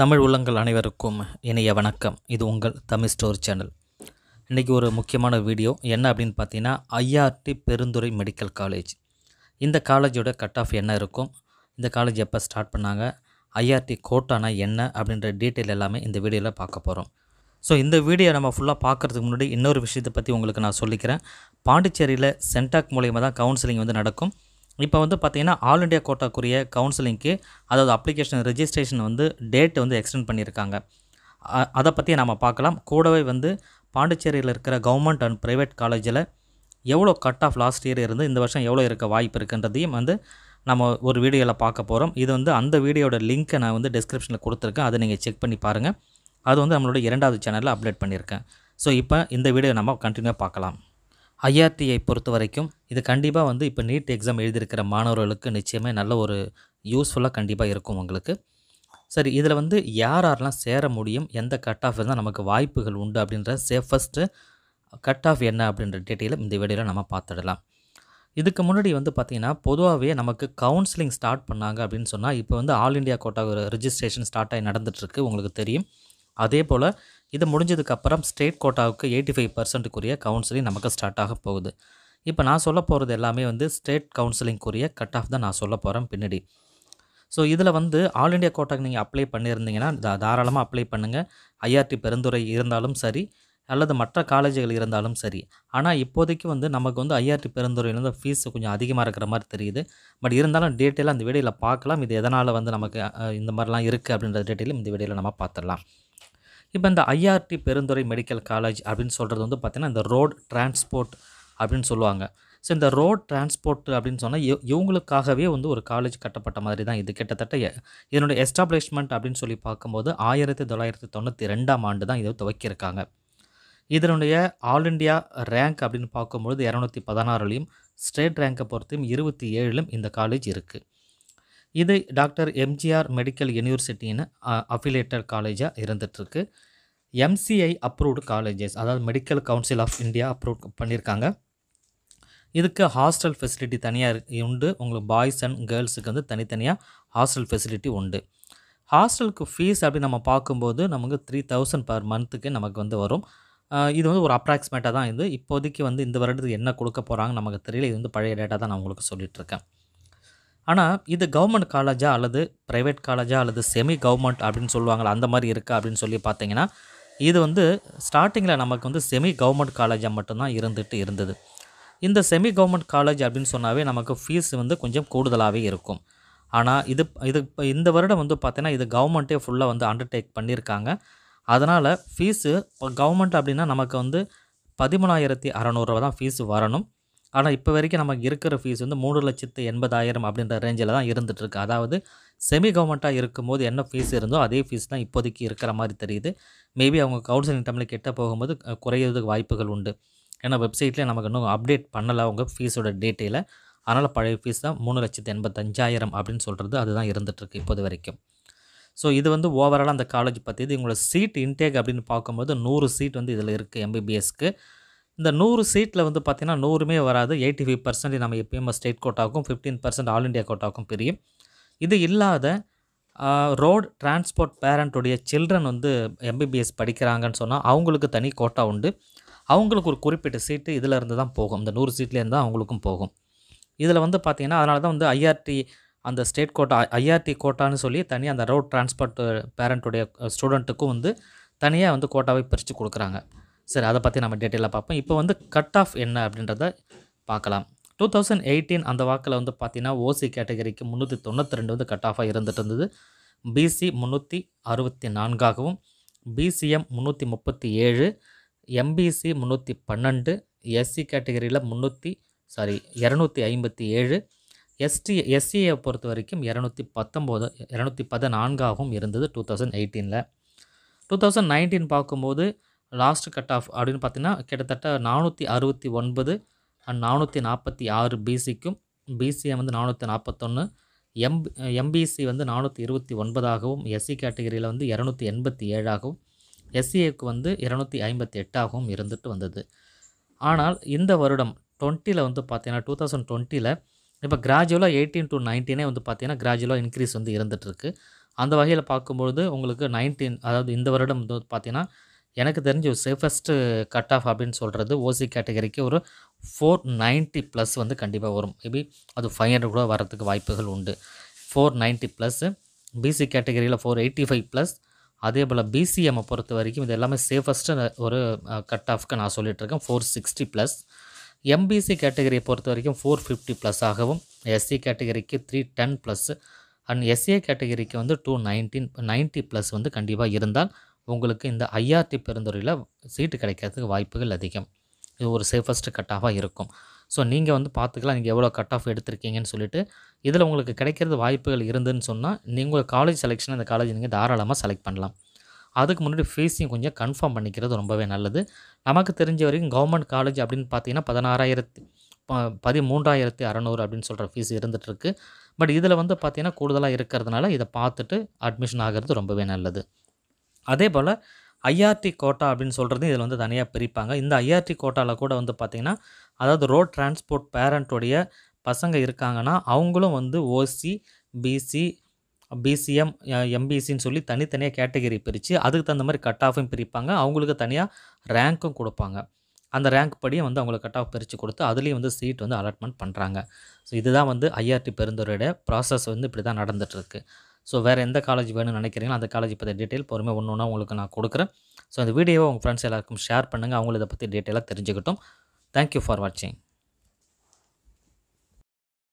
தமிழ் உள்ளங்கள் அனைவருக்கும் இணைய வணக்கம். இது உங்கள் தமிழ் ஸ்டோர் சேனல். இன்றைக்கி ஒரு முக்கியமான வீடியோ. என்ன அப்படின்னு பார்த்தீங்கன்னா ஐஆர்டி பெருந்துறை மெடிக்கல் காலேஜ். இந்த காலேஜோட கட் ஆஃப் என்ன இருக்கும்? இந்த காலேஜ் எப்போ ஸ்டார்ட் பண்ணாங்க? ஐஆர்டி கோட்டானா என்ன? அப்படின்ற டீட்டெயில் எல்லாமே இந்த வீடியோவில் பார்க்க போகிறோம் ஸோ இந்த வீடியோ நம்ம ஃபுல்லாக பார்க்குறதுக்கு முன்னாடி இன்னொரு விஷயத்தை பற்றி உங்களுக்கு நான் சொல்லிக்கிறேன். பாண்டிச்சேரியில் சென்டாக் மூலயமா தான் கவுன்சிலிங் வந்து நடக்கும். இப்போ வந்து பார்த்திங்கன்னா ஆல் இண்டியா கோட்டாக்குரிய கவுன்சிலிங்க்கு அதாவது அப்ளிகேஷன் ரெஜிஸ்ட்ரேஷன் வந்து டேட் வந்து எக்ஸ்டெண்ட் பண்ணியிருக்காங்க. அதை பற்றி நம்ம பார்க்கலாம். கூடவே வந்து பாண்டிச்சேரியில் இருக்கிற கவர்மெண்ட் அண்ட் ப்ரைவேட் காலேஜில் எவ்வளோ கட் ஆஃப் லாஸ்ட் இயர் இருந்து இந்த வருஷம் எவ்வளோ இருக்க வாய்ப்பு இருக்குன்றதையும் வந்து நம்ம ஒரு வீடியோவில் பார்க்க போகிறோம் இது வந்து அந்த வீடியோட லிங்க்கை நான் வந்து டிஸ்கிரிப்ஷனில் கொடுத்துருக்கேன். அதை நீங்கள் செக் பண்ணி பாருங்கள் அது வந்து நம்மளோட இரண்டாவது சேனலில் அப்டேட் பண்ணியிருக்கேன். ஸோ இப்போ இந்த வீடியோ நம்ம கண்டினியூ பார்க்கலாம். ஐஆர்டிஐ பொறுத்த வரைக்கும் இது கண்டிப்பாக வந்து இப்போ நீட் எக்ஸாம் எழுதியிருக்கிற மாணவர்களுக்கு நிச்சயமே நல்ல ஒரு யூஸ்ஃபுல்லாக கண்டிப்பாக இருக்கும் உங்களுக்கு. சரி இதில் வந்து யார் யாரெல்லாம் சேர முடியும் எந்த கட் ஆஃப் இருந்தால் நமக்கு வாய்ப்புகள் உண்டு அப்படின்ற சேஃபஸ்ட்டு கட் ஆஃப் என்ன அப்படின்ற டீட்டெயிலும் இந்த வீடியோவில் நம்ம பார்த்துடலாம். இதுக்கு முன்னாடி வந்து பார்த்திங்கன்னா பொதுவாகவே நமக்கு கவுன்சிலிங் ஸ்டார்ட் பண்ணாங்க அப்படின்னு சொன்னால் இப்போ வந்து all India quota registration start ஆகி நடந்துகிட்ருக்கு உங்களுக்கு தெரியும். அதே போல் இது முடிஞ்சதுக்கப்புறம் ஸ்டேட் கோட்டாவுக்கு எயிட்டி ஃபைவ் பர்சன்ட்டுக்குரிய கவுன்சிலிங் நமக்கு ஸ்டார்ட் ஆக போகுது. இப்போ நான் சொல்ல போகிறது எல்லாமே வந்து ஸ்டேட் கவுன்சிலிங்குரிய கட் ஆஃப் தான் நான் சொல்ல போகிறேன் பின்னாடி. ஸோ இதில் வந்து ஆல் இண்டியா கோட்டாக்கு நீங்கள் அப்ளை பண்ணியிருந்தீங்கன்னா தா- தாராளமாக அப்ளை பண்ணுங்கள் ஐஆர்டி பெருந்துறை இருந்தாலும் சரி அல்லது மற்ற காலேஜுகள் இருந்தாலும் சரி. ஆனால் இப்போதைக்கு வந்து நமக்கு வந்து ஐஆர்டி பெருந்துறையிலேருந்து ஃபீஸ் கொஞ்சம் அதிகமாக இருக்கிற மாதிரி தெரியுது. பட் இருந்தாலும் டீட்டெயிலாக அந்த வீடியோவில் பார்க்கலாம். இது எதனால் வந்து நமக்கு இந்த மாதிரிலாம் இருக்குது அப்படின்ற டீட்டெயிலும் இந்த வீடியோவில் நம்ம பார்த்துடலாம். இப்போ இந்த ஐஆர்டி பெருந்துறை மெடிக்கல் காலேஜ் அப்படின்னு சொல்கிறது வந்து பார்த்திங்கன்னா இந்த ரோட் டிரான்ஸ்போர்ட் அப்படின்னு சொல்லுவாங்க. ஸோ இந்த ரோட் டிரான்ஸ்போர்ட் அப்படின்னு சொன்னால் இவங்களுக்காகவே வந்து ஒரு காலேஜ் கட்டப்பட்ட மாதிரி தான் இது. கிட்டத்தட்ட இதனுடைய எஸ்டாப்ளிஷ்மெண்ட் அப்படின்னு சொல்லி பார்க்கும்போது ஆயிரத்தி தொள்ளாயிரத்தி தொண்ணூற்றி ரெண்டாம் ஆண்டு தான் இதை துவக்கியிருக்காங்க. இதனுடைய ஆல் இண்டியா ரேங்க் அப்படின்னு பார்க்கும்பொழுது இரநூத்தி பதினாறுலையும் ஸ்டேட் ரேங்கை பொறுத்தையும் இருபத்தி ஏழிலும் இந்த காலேஜ் இருக்குது இது டாக்டர் எம்ஜிஆர் மெடிக்கல் யூனிவர்சிட்டின்னு அஃபிலேட்டட் காலேஜாக இருந்துகிட்ருக்கு எம்சிஐ அப்ரூவ்டு காலேஜஸ் அதாவது medical council of India approve பண்ணியிருக்காங்க. இதுக்கு ஹாஸ்டல் ஃபெசிலிட்டி தனியாக உண்டு. உங்களுக்கு பாய்ஸ் அண்ட் கேர்ள்ஸுக்கு வந்து தனித்தனியாக ஹாஸ்டல் ஃபெசிலிட்டி உண்டு. ஹாஸ்டலுக்கு ஃபீஸ் அப்படி நம்ம பார்க்கும்போது நமக்கு த்ரீ தௌசண்ட் பர் மந்த்துக்கு நமக்கு வந்து வரும். இது வந்து ஒரு அப்ராக்சிமேட்டாக தான் இது. இப்போதைக்கு வந்து இந்த வருடத்துக்கு என்ன கொடுக்க போகிறாங்க நமக்கு தெரியல. இது வந்து பழைய டேட்டா தான் நான் உங்களுக்கு சொல்லிகிட்ருக்கேன் ஆனால் இது கவர்மெண்ட் காலேஜா அல்லது ப்ரைவேட் காலேஜா அல்லது செமி கவர்மெண்ட் அப்படின்னு சொல்லுவாங்களா அந்த மாதிரி இருக்கா அப்படின்னு சொல்லி பார்த்தீங்கன்னா இது வந்து ஸ்டார்டிங்கில் நமக்கு வந்து செமி கவர்மெண்ட் காலேஜாக மட்டும்தான் இருந்துட்டு இருந்தது. இந்த செமி கவர்மெண்ட் காலேஜ் அப்படின்னு சொன்னாவே நமக்கு ஃபீஸ் வந்து கொஞ்சம் கூடுதலாகவே இருக்கும். ஆனால் இது இது இந்த வருடம் வந்து பார்த்தீங்கன்னா இது கவர்மெண்ட்டே ஃபுல்லாக வந்து அண்டர்டேக் பண்ணியிருக்காங்க. அதனால் ஃபீஸு இப்போ கவர்மெண்ட் அப்படின்னா நமக்கு வந்து பதிமூணாயிரத்தி அறநூறுரூவா தான் ஃபீஸ் வரணும். ஆனால் இப்போ வரைக்கும் நமக்கு இருக்கிற ஃபீஸ் வந்து மூணு லட்சத்து எண்பதாயிரம் அப்படின்ற ரேஞ்சில் தான் இருந்துகிட்ருக்கு அதாவது செமி கவர்மெண்ட்டாக இருக்கும்போது என்ன ஃபீஸ் இருந்தோ அதே ஃபீஸ் தான் இப்போதைக்கு இருக்கிற மாதிரி தெரியுது. மேபி அவங்க கவுன்சிலிங் டைமில் கிட்ட போகும்போது குறையிறதுக்கு வாய்ப்புகள் உண்டு. ஏன்னா வெப்சைட்லேயே நமக்கு இன்னும் அப்டேட் பண்ணலை அவங்க ஃபீஸோட டீட்டெயிலை அதனால் பழைய ஃபீஸ் தான் மூணு லட்சத்து எண்பத்தஞ்சாயிரம் அப்படின்னு சொல்கிறது அதுதான் இருந்துகிட்ருக்கு இப்போது வரைக்கும். ஸோ இது வந்து ஓவராலாக அந்த காலேஜ் பற்றி இது உங்களோட சீட் இன்டேக் அப்படின்னு பார்க்கும்போது நூறு சீட் வந்து இதில் இருக்குது எம்பிபிஎஸ்க்கு இந்த நூறு சீட்டில் வந்து பார்த்திங்கன்னா நூறுமே வராது. எயிட்டி ஃபைவ் பர்சன்ட் நம்ம எப்பயும் ஸ்டேட் கோட்டாக்கும் ஃபிஃப்டீன் பர்சன்ட் ஆல் இண்டியா கோட்டாக்கும் பிரியும். இது இல்லாத ரோட் டிரான்ஸ்போர்ட் பேரண்ட்டுடைய சில்ட்ரன் வந்து எம்பிபிஎஸ் படிக்கிறாங்கன்னு சொன்னால் அவங்களுக்கு தனி கோட்டா உண்டு. அவங்களுக்கு ஒரு குறிப்பிட்ட சீட்டு இதில் இருந்து தான் போகும். இந்த நூறு சீட்லேருந்து தான் அவங்களுக்கும் போகும். இதில் வந்து பார்த்திங்கன்னா அதனால தான் வந்து ஐஆர்டி அந்த ஸ்டேட் கோட்டா ஐஆர்டி கோட்டான்னு சொல்லி தனியாக அந்த ரோட் டிரான்ஸ்போர்ட் பேரண்ட்டுடைய ஸ்டூடெண்ட்டுக்கும் வந்து தனியாக வந்து கோட்டாவை பிரித்து கொடுக்குறாங்க. சரி அதை பற்றி நம்ம டீட்டெயிலாக பார்ப்போம். இப்போ வந்து கட் ஆஃப் என்ன அப்படின்றத பார்க்கலாம். டூ தௌசண்ட் எயிட்டீன் அந்த வாக்கில் வந்து பார்த்தீங்கன்னா ஓசி கேட்டகரிக்கு முந்நூற்றி தொண்ணூற்றி ரெண்டு வந்து கட் ஆஃபாக இருந்துட்டு இருந்தது. பிசி முந்நூற்றி அறுபத்தி நான்காகவும் பிசிஎம் முந்நூற்றி முப்பத்தி ஏழு எம்பிசி முந்நூற்றி பன்னெண்டு எஸ்சி கேட்டகரியில் முந்நூற்றி சாரி இரநூத்தி ஐம்பத்தி ஏழு எஸ்டி எஸ்சியை பொறுத்த வரைக்கும் இரநூத்தி பத்தொம்போது இரநூத்தி பதினான்காகவும் இருந்தது டூ தௌசண்ட் எயிட்டீனில் டூ தௌசண்ட் நைன்டீன் பார்க்கும்போது லாஸ்ட் கட் ஆஃப் அப்படின்னு பார்த்தீங்கன்னா கிட்டத்தட்ட நானூற்றி அறுபத்தி ஒன்பது அண்ட் நானூற்றி நாற்பத்தி ஆறு பிசிக்கும் பிசிஎம் வந்து நானூற்றி நாற்பத்தொன்று எம் எம்பிசி வந்து நானூற்றி இருபத்தி ஒன்பதாகவும் எஸ்சி கேட்டகரியில் வந்து இரநூத்தி எண்பத்தி ஏழாகவும் எஸ்சிஏக்கு வந்து இரநூத்தி ஐம்பத்தி எட்டாகவும் இருந்துட்டு வந்தது. ஆனால் இந்த வருடம் டுவெண்ட்டியில் வந்து பார்த்தீங்கன்னா டூ தௌசண்ட் டுவெண்ட்டியில் இப்போ கிராஜுவலாக எயிட்டீன் டு நைன்டீனே வந்து பார்த்தீங்கன்னா கிராஜுவலாக இன்க்ரீஸ் வந்து இருந்துகிட்ருக்கு. அந்த வகையில் பார்க்கும்பொழுது உங்களுக்கு நைன்டீன் அதாவது இந்த வருடம் வந்து பார்த்தீங்கன்னா எனக்கு தெரிஞ்ச ஒரு சேஃபஸ்ட்டு கட் ஆஃப் அப்படின்னு சொல்கிறது ஓசி கேட்டகரிக்கு ஒரு ஃபோர் நைன்ட்டி ப்ளஸ் வந்து கண்டிப்பாக வரும். மேபி அது ஃபைவ் ஹண்ட்ரட் கூட வரதுக்கு வாய்ப்புகள் உண்டு. ஃபோர் நைன்ட்டி ப்ளஸ்ஸு பிசி கேட்டகரியில் ஃபோர் எயிட்டி ஃபைவ் ப்ளஸ் அதே போல் பிசிஎம்மை பொறுத்த வரைக்கும் இது எல்லாமே சேஃபஸ்ட்டு ஒரு கட் ஆஃப்க்கு நான் சொல்லிகிட்ருக்கேன் இருக்கேன் ஃபோர் சிக்ஸ்டி ப்ளஸ் எம்பிசி கேட்டகரியை பொறுத்த வரைக்கும் ஃபோர் ஃபிஃப்டி ப்ளஸ் ஆகவும் எஸ்சி கேட்டகரிக்கு three ten plus and SA கேட்டகரிக்கு வந்து டூ நைன்டீன் நைன்ட்டி ப்ளஸ் வந்து கண்டிப்பாக இருந்தால் உங்களுக்கு இந்த ஐஆர்டி பெருந்துறையில் சீட்டு கிடைக்கிறதுக்கு வாய்ப்புகள் அதிகம். இது ஒரு சேஃபஸ்ட் கட் ஆஃபாக இருக்கும். ஸோ நீங்கள் வந்து பார்த்துக்கலாம் நீங்கள் எவ்வளோ கட் ஆஃப் எடுத்திருக்கீங்கன்னு சொல்லிட்டு இதில் உங்களுக்கு கிடைக்கிறது வாய்ப்புகள் இருந்துன்னு சொன்னால் நீங்கள் காலேஜ் செலெக்ஷன் அந்த காலேஜ் நீங்கள் தாராளமாக செலக்ட் பண்ணலாம். அதுக்கு முன்னாடி ஃபீஸையும் கொஞ்சம் கன்ஃபார்ம் பண்ணிக்கிறது ரொம்பவே நல்லது. நமக்கு தெரிஞ்ச வரைக்கும் கவர்மெண்ட் காலேஜ் அப்படின்னு பார்த்தீங்கன்னா பதினாறாயிரத்து ப பதிமூன்றாயிரத்தி அறநூறு அப்படின்னு சொல்கிற ஃபீஸ் இருந்துகிட்ருக்கு பட் இதில் வந்து பார்த்தீங்கன்னா கூடுதலாக இருக்கிறதுனால இதை பார்த்துட்டு அட்மிஷன் ஆகிறது ரொம்பவே நல்லது. அதே போல் ஐஆர்டி கோட்டா அப்படின்னு சொல்கிறது இதில் வந்து தனியாக பிரிப்பாங்க. இந்த ஐஆர்டி கோட்டாவில் கூட வந்து பார்த்திங்கன்னா அதாவது ரோட் டிரான்ஸ்போர்ட் பேரண்ட்டுடைய பசங்க இருக்காங்கன்னா அவங்களும் வந்து ஓசி பிசி பிசிஎம் எம்பிசின்னு சொல்லி தனித்தனியாக கேட்டகரி பிரித்து அதுக்கு தகுந்த மாதிரி கட் ஆஃபும் பிரிப்பாங்க. அவங்களுக்கு தனியாக ரேங்க்கும் கொடுப்பாங்க. அந்த ரேங்க் படியும் வந்து அவங்களுக்கு கட் ஆஃப் பிரித்து கொடுத்து அதுலேயும் வந்து சீட் வந்து அலாட்மெண்ட் பண்ணுறாங்க ஸோ இதுதான் வந்து ஐஆர்டி பெருந்துறையோட ப்ராசஸ் வந்து இப்படி தான் நடந்துகிட்ருக்கு ஸோ வேறு எந்த காலேஜ் வேணும்னு நினைக்கிறீங்களோ அந்த காலேஜ் பற்றி டீட்டெயில் பொறுமை ஒன்று ஒன்றா உங்களுக்கு நான் கொடுக்குறேன். ஸோ அந்த வீடியோவை உங்கள் ஃப்ரெண்ட்ஸ் எல்லாருக்கும் ஷேர் பண்ணுங்கள் அவங்களும் இதை பற்றி டீட்டெயிலாக தெரிஞ்சுக்கிட்டோம். தேங்க்யூ ஃபார் வாட்சிங்